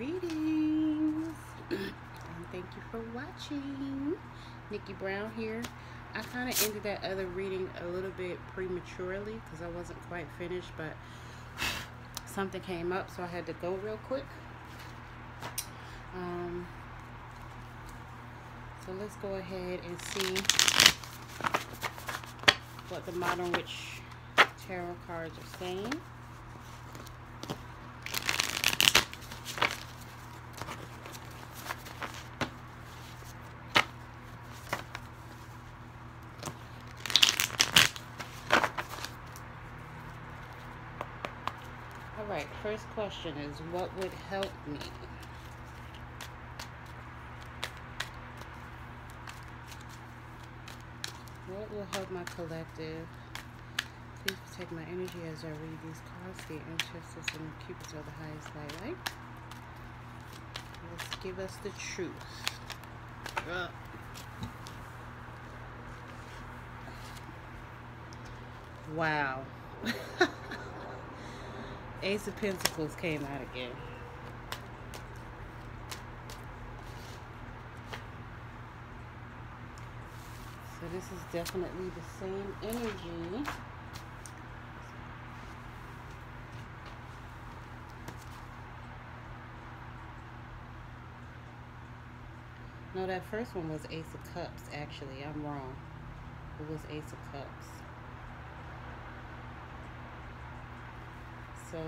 Greetings and thank you for watching. Nickie Brown here. I kind of ended that other reading a little bit prematurely because I wasn't quite finished, but something came up, so I had to go real quick. Um, so let's go ahead and see what the Modern Witch Tarot cards are saying. Alright, first question is what would help me? What will help my collective? Please protect my energy as I read these cards. The ancestors and the keepers of the highest light. Right? Let's give us the truth. Wow. Ace of Pentacles came out again. So this is definitely the same energy. No, that first one was Ace of Cups, actually. I'm wrong. It was Ace of Cups. So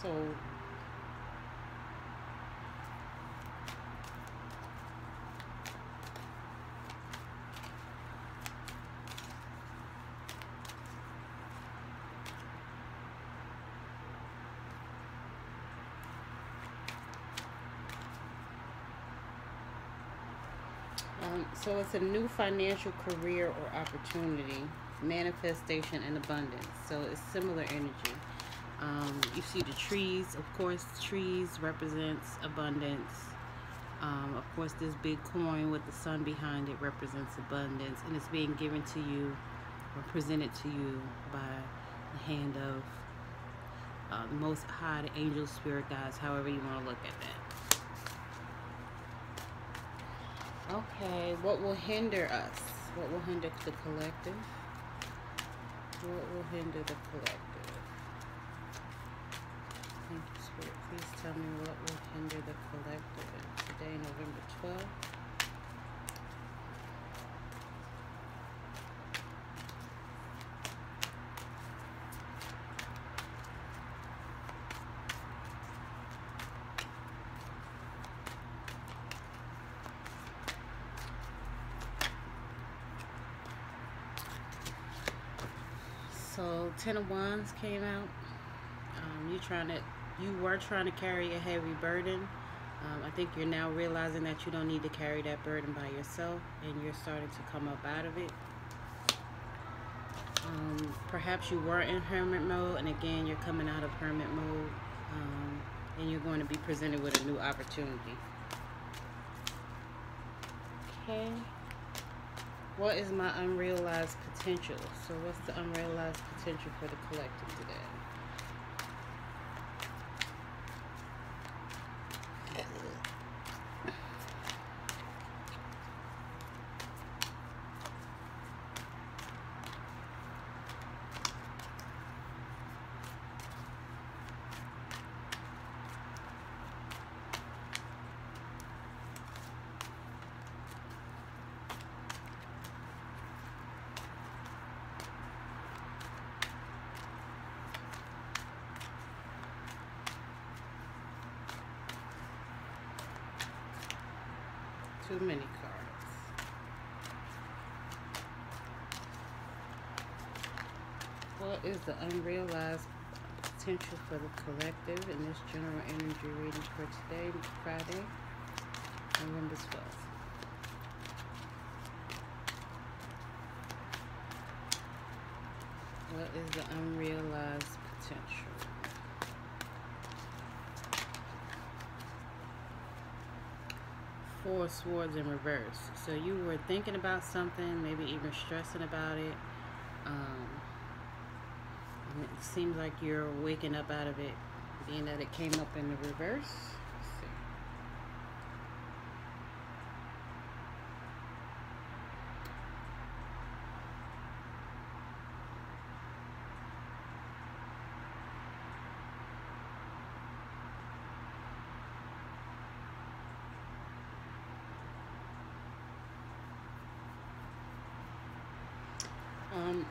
so Um, so it's a new financial career or opportunity, manifestation and abundance. So it's similar energy. Um, you see the trees, of course, trees represents abundance. Um, of course, this big coin with the sun behind it represents abundance, and it's being given to you or presented to you by the hand of uh, the Most High, the angel, spirit guides, however you want to look at that. Okay, what will hinder us? What will hinder the collective? What will hinder the collective? Thank you, Spirit. Please tell me what will hinder the collective. Today, November 12th. So Ten of Wands came out. Um, you trying to, you were trying to carry a heavy burden. Um, I think you're now realizing that you don't need to carry that burden by yourself, and you're starting to come up out of it. Um, perhaps you were in hermit mode, and again, you're coming out of hermit mode, um, and you're going to be presented with a new opportunity. Okay. What is my unrealized potential? So what's the unrealized potential for the collective today? Too many cards. What is the unrealized potential for the collective in this general energy reading for today, Friday, November 12th? What is the unrealized potential? Four swords in reverse. So you were thinking about something, maybe even stressing about it. Um, it seems like you're waking up out of it, being that it came up in the reverse. Um,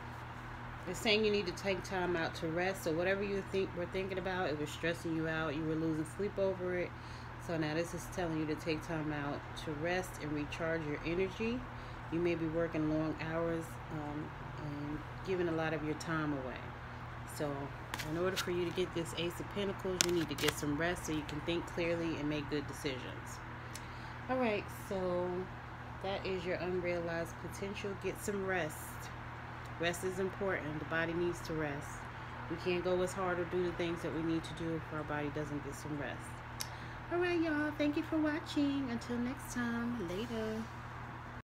it's saying you need to take time out to rest. So whatever you think were thinking about, it was stressing you out. You were losing sleep over it. So now this is telling you to take time out to rest and recharge your energy. You may be working long hours um, and giving a lot of your time away. So in order for you to get this Ace of Pentacles, you need to get some rest so you can think clearly and make good decisions. All right, so that is your unrealized potential. Get some rest. Rest is important. The body needs to rest. We can't go as hard or do the things that we need to do if our body doesn't get some rest. All right, y'all. Thank you for watching. Until next time. Later.